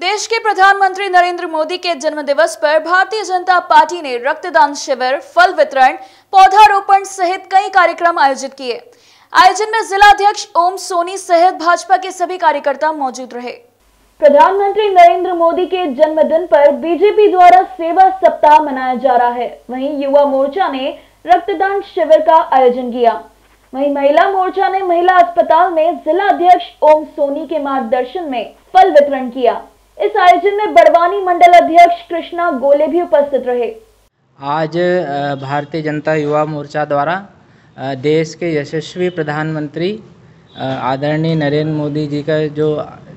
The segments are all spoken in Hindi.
देश के प्रधानमंत्री नरेंद्र मोदी के जन्म दिवस पर भारतीय जनता पार्टी ने रक्तदान शिविर, फल वितरण, पौधारोपण सहित कई कार्यक्रम आयोजित किए। आयोजन में जिला अध्यक्ष ओम सोनी सहित भाजपा के सभी कार्यकर्ता मौजूद रहे। प्रधानमंत्री नरेंद्र मोदी के जन्मदिन पर बीजेपी द्वारा सेवा सप्ताह मनाया जा रहा है। वहीं युवा मोर्चा ने रक्तदान शिविर का आयोजन किया। वहीं महिला मोर्चा ने महिला अस्पताल में जिला अध्यक्ष ओम सोनी के मार्गदर्शन में फल वितरण किया। इस आयोजन में बड़वानी मंडल अध्यक्ष कृष्णा गोले भी उपस्थित रहे। आज भारतीय जनता युवा मोर्चा द्वारा देश के यशस्वी प्रधानमंत्री आदरणीय नरेंद्र मोदी जी का जो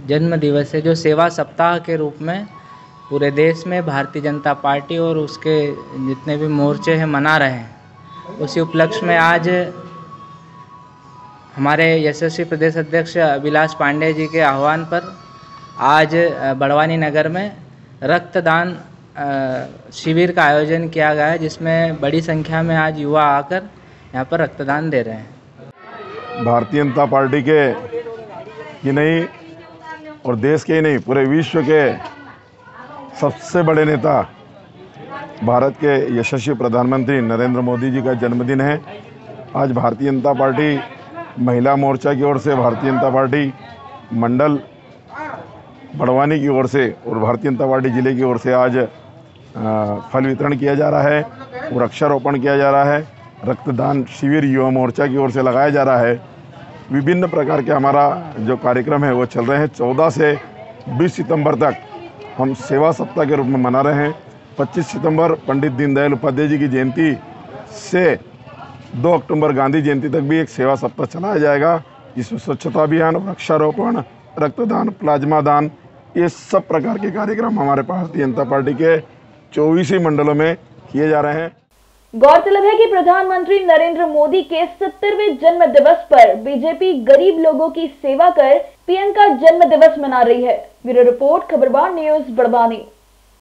जन्म दिवस है, जो सेवा सप्ताह के रूप में पूरे देश में भारतीय जनता पार्टी और उसके जितने भी मोर्चे हैं, मना रहे हैं। उसी उपलक्ष्य में आज हमारे यशस्वी प्रदेश अध्यक्ष अभिलाष पांडे जी के आह्वान पर आज बड़वानी नगर में रक्तदान शिविर का आयोजन किया गया है, जिसमें बड़ी संख्या में आज युवा आकर यहाँ पर रक्तदान दे रहे हैं। भारतीय जनता पार्टी के ही नहीं, और देश के ही नहीं, पूरे विश्व के सबसे बड़े नेता भारत के यशस्वी प्रधानमंत्री नरेंद्र मोदी जी का जन्मदिन है। आज भारतीय जनता पार्टी महिला मोर्चा की ओर से भारतीय जनता पार्टी मंडल बड़वानी की ओर से और भारतीय जनता पार्टी ज़िले की ओर से आज फल वितरण किया जा रहा है वृक्षारोपण किया जा रहा है। रक्तदान शिविर, युवा मोर्चा की ओर से लगाया जा रहा है। विभिन्न प्रकार के हमारा जो कार्यक्रम है, वो चल रहे हैं। चौदह से बीस सितंबर तक हम सेवा सप्ताह के रूप में मना रहे हैं। पच्चीस सितंबर, पंडित दीनदयाल उपाध्याय जी की जयंती से दो अक्टूबर गांधी जयंती तक भी एक सेवा सप्ताह चलाया जाएगा। जिसमें स्वच्छता अभियान, वृक्षारोपण रक्तदान, प्लाज्मा दान, ये सब प्रकार के कार्यक्रम हमारे भारतीय जनता पार्टी के चौबीस ही मंडलों में किए जा रहे हैं। गौरतलब है कि प्रधानमंत्री नरेंद्र मोदी के सत्तरवे जन्म दिवस पर बीजेपी गरीब लोगों की सेवा कर पीएम का जन्म दिवस मना रही है। Bureau report, Khabarbar news, Barwani.